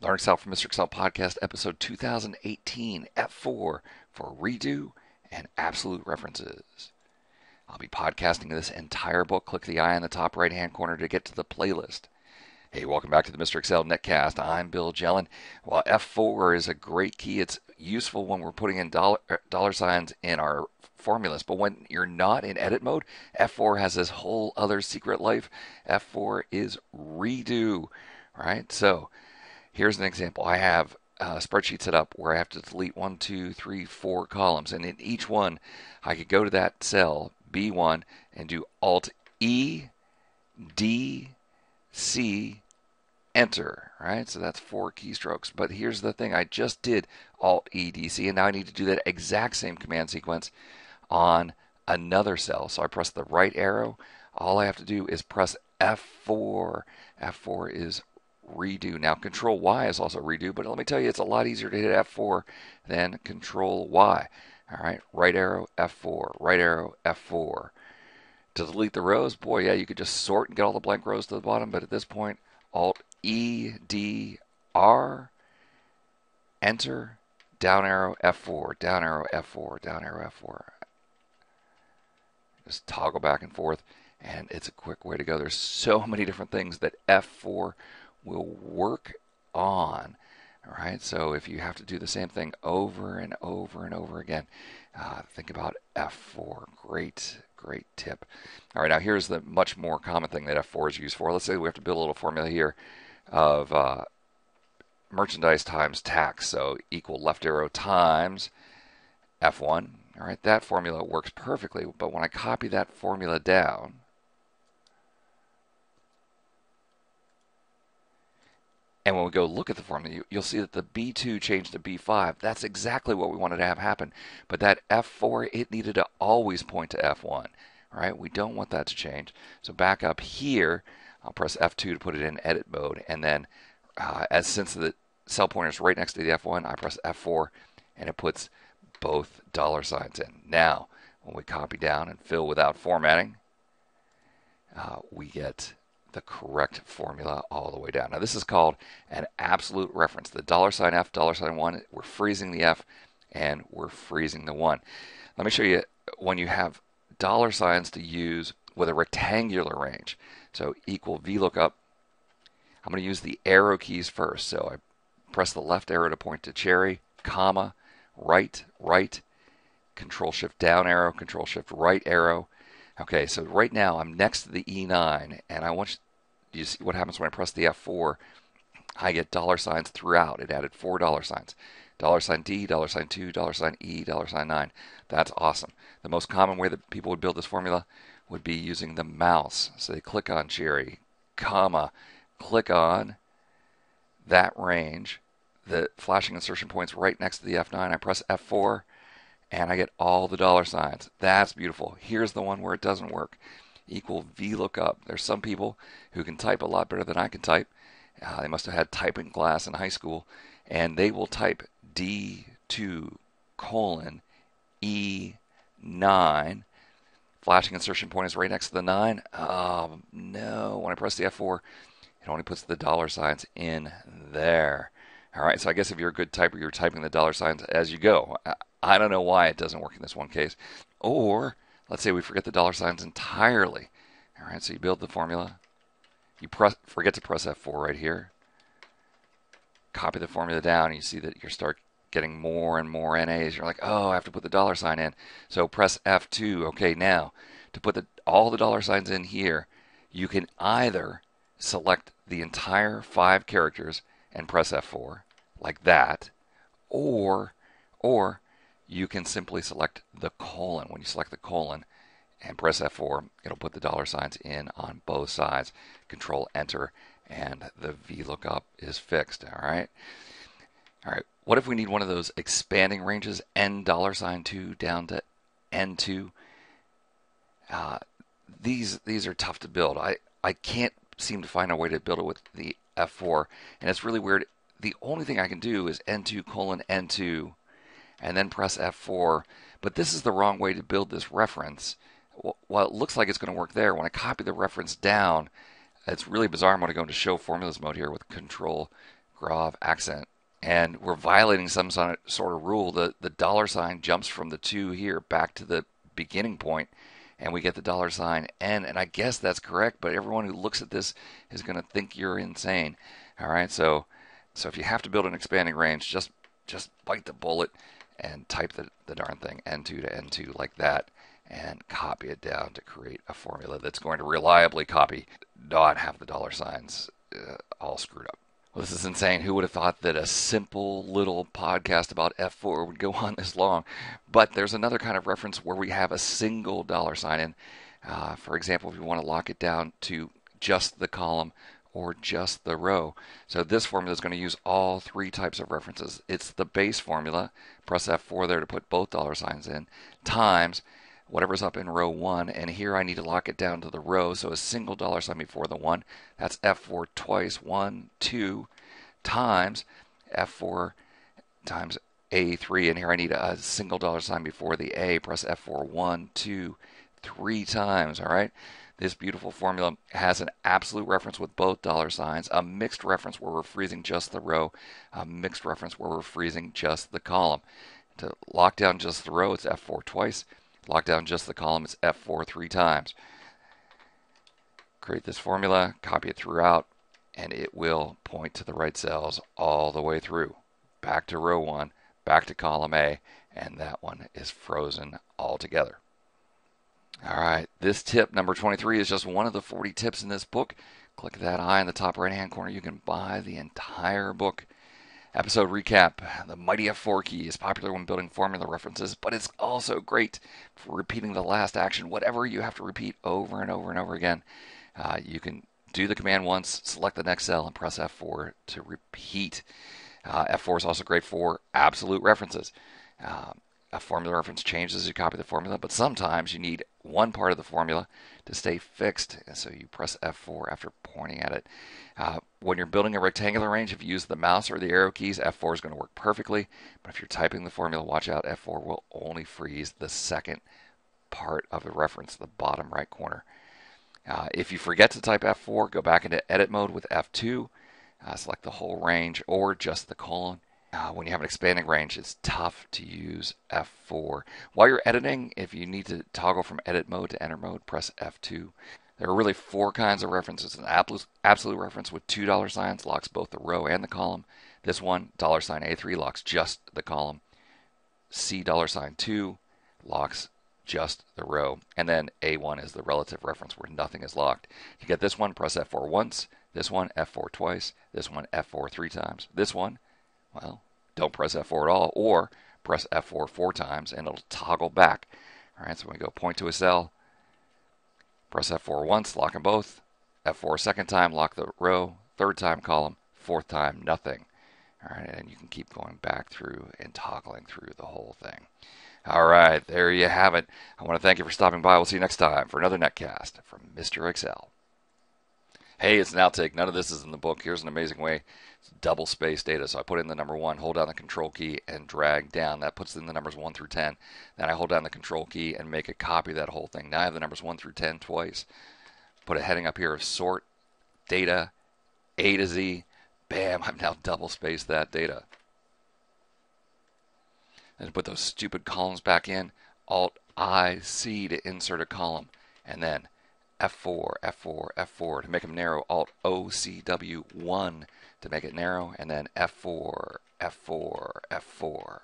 Learn Excel from Mr. Excel Podcast, episode 2018, F4 for redo and absolute references. I'll be podcasting this entire book. Click the eye in the top right hand corner to get to the playlist. Hey, welcome back to the Mr. Excel Netcast. I'm Bill Jelen. Well, F4 is a great key. It's useful when we're putting in dollar, er, dollar signs in our formulas. But when you're not in edit mode, F4 has this whole other secret life. F4 is redo, right? So here's an example. I have a spreadsheet set up where I have to delete one, two, three, four columns. And in each one, I could go to that cell, B1, and do Alt E, D, C, enter, right? So that's four keystrokes. But here's the thing I just did Alt E, D, C, and now I need to do that exact same command sequence on another cell. So I press the right arrow. All I have to do is press F4. F4 is redo. Now control Y is also redo, but let me tell you, it's a lot easier to hit F4 than control Y. All right, right arrow, F4, right arrow, F4. To delete the rows, boy, yeah, you could just sort and get all the blank rows to the bottom, but at this point, Alt E, D, R, enter, down arrow, F4, down arrow, F4, down arrow, F4. Just toggle back and forth, and it's a quick way to go. There's so many different things that F4 will work on. All right, so if you have to do the same thing over and over and over again, uh, think about F4. Great, great tip. All right, now here's the much more common thing that F4 is used for. Let's say we have to build a little formula here of uh, merchandise times tax. So equal left arrow times F1. All right, that formula works perfectly, but when I copy that formula down, And when we go look at the formula, you'll see that the B2 changed to B5. That's exactly what we wanted to have happen. But that F4, it needed to always point to F1. Right? We don't want that to change. So back up here, I'll press F2 to put it in edit mode. And then uh, as since the cell pointer is right next to the F1, I press F4 and it puts both dollar signs in. Now, when we copy down and fill without formatting, uh, we get the correct formula all the way down. Now this is called an absolute reference. The dollar sign F, dollar sign 1, we're freezing the F and we're freezing the 1. Let me show you when you have dollar signs to use with a rectangular range. So equal VLOOKUP. I'm going to use the arrow keys first. So I press the left arrow to point to cherry, comma, right, right, control shift down arrow, control shift right arrow, Okay, so right now I'm next to the E9, and I want you, you see what happens when I press the F4. I get dollar signs throughout. It added four dollar signs. Dollar sign D, dollar sign 2, dollar sign E, dollar sign 9. That's awesome. The most common way that people would build this formula would be using the mouse. So they click on cherry, comma, click on that range, the flashing insertion points right next to the F9. I press F4 and I get all the dollar signs. That's beautiful. Here's the one where it doesn't work. Equal VLOOKUP. There's some people who can type a lot better than I can type. Uh, they must have had typing class in high school, and they will type D2 colon E9. Flashing insertion point is right next to the 9. Oh, no. When I press the F4, it only puts the dollar signs in there. All right, so I guess if you're a good typer, you're typing the dollar signs as you go. I don't know why it doesn't work in this one case. Or let's say we forget the dollar signs entirely. All right, so you build the formula. You press, forget to press F4 right here. Copy the formula down, and you see that you start getting more and more NAs. You're like, oh, I have to put the dollar sign in. So press F2. Okay, now to put the, all the dollar signs in here, you can either select the entire five characters and press F4 like that, or or you can simply select the colon. When you select the colon and press F4, it'll put the dollar signs in on both sides. Control Enter, and the VLOOKUP is fixed. All right. All right. What if we need one of those expanding ranges, N dollar sign two down to N2? Uh, these these are tough to build. I I can't seem to find a way to build it with the F4, and it's really weird. The only thing I can do is N2 colon N2 and then press F4. But this is the wrong way to build this reference. While it looks like it's going to work there, when I copy the reference down, it's really bizarre. I'm going to go into show formulas mode here with control grave accent. And we're violating some sort of rule. The, the dollar sign jumps from the two here back to the beginning point and we get the dollar sign N. And I guess that's correct, but everyone who looks at this is going to think you're insane. All right, so so if you have to build an expanding range, just just bite the bullet and type the, the darn thing N2 to N2 like that and copy it down to create a formula that's going to reliably copy, not have the dollar signs uh, all screwed up. Well, this is insane. Who would have thought that a simple little podcast about F4 would go on this long? But there's another kind of reference where we have a single dollar sign in. Uh, for example, if you want to lock it down to just the column or just the row. So this formula is going to use all three types of references. It's the base formula, press F4 there to put both dollar signs in, times whatever's up in row 1 and here I need to lock it down to the row so a single dollar sign before the 1 that's F4 twice 1 2 times F4 times A3 and here I need a single dollar sign before the A press F4 1 2 3 times all right this beautiful formula has an absolute reference with both dollar signs, a mixed reference where we're freezing just the row, a mixed reference where we're freezing just the column. To lock down just the row, it's F4 twice. Lock down just the column, it's F4 three times. Create this formula, copy it throughout, and it will point to the right cells all the way through. Back to row 1, back to column A, and that one is frozen altogether. All right, this tip number 23 is just one of the 40 tips in this book. Click that eye in the top right hand corner. You can buy the entire book. Episode recap The mighty F4 key is popular when building formula references, but it's also great for repeating the last action, whatever you have to repeat over and over and over again. Uh, you can do the command once, select the next cell, and press F4 to repeat. Uh, F4 is also great for absolute references. Uh, a formula reference changes as you copy the formula, but sometimes you need one part of the formula to stay fixed. And so you press F4 after pointing at it. Uh, when you're building a rectangular range, if you use the mouse or the arrow keys, F4 is going to work perfectly. But if you're typing the formula, watch out, F4 will only freeze the second part of the reference, the bottom right corner. Uh, if you forget to type F4, go back into edit mode with F2, uh, select the whole range or just the colon. Uh, when you have an expanding range, it's tough to use F4. While you're editing, if you need to toggle from edit mode to enter mode, press F2. There are really four kinds of references. An absolute reference with two dollar signs locks both the row and the column. This one, dollar sign A3, locks just the column. C dollar sign 2 locks just the row. And then A1 is the relative reference where nothing is locked. To get this one, press F4 once. This one, F4 twice. This one, F4 three times. This one, well, don't press F4 at all, or press F4 four times and it'll toggle back. All right, so when we go point to a cell, Press F4 once, lock them both. F4 second time, lock the row. Third time, column. Fourth time, nothing. All right, and you can keep going back through and toggling through the whole thing. All right, there you have it. I want to thank you for stopping by. We'll see you next time for another netcast from Mr. Excel. Hey, it's an outtake. None of this is in the book. Here's an amazing way. It's double space data. So I put in the number one, hold down the control key, and drag down. That puts in the numbers 1 through 10. Then I hold down the control key and make a copy of that whole thing. Now I have the numbers 1 through 10 twice. Put a heading up here of sort data A to Z. Bam, I've now double spaced that data. And put those stupid columns back in. Alt I C to insert a column. And then F4, F4, F4 to make them narrow, Alt OCW1 to make it narrow, and then F4, F4, F4.